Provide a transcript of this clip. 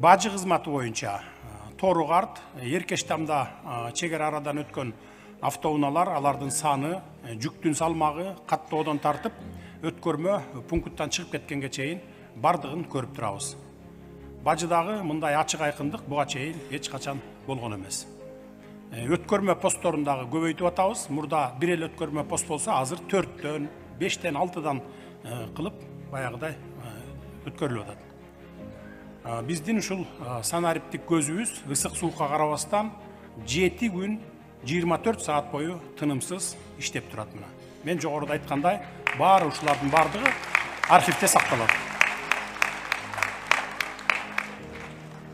бажы кызматы боюнча тору карт эркеш тамда чегара арадан өткөн автоунаалар алардын саны жүктүн салмагы каттоодон тартып өткөрмө пункттан чыгып кеткенге чейин бардыгын көрүп турабыз. Бажыдагы мындай ачык айкындык буга чейин эч качан болгон эмес. Өткөрмө постторун дагы көбөйтүп атабыз. Мурда бир эле өткөрмө пост болсо азыр төрттөн бештен алтыдан кылып баягыдай өткөрүлүп атат. Биздин ушул санариптик көзүбүз ысык суукка карабастан жети күн жыйырма төрт саат бою тынымсыз иштеп турат мына. Мен жогоруда айткандай баары ушулардын баардыгы архивде сакталат.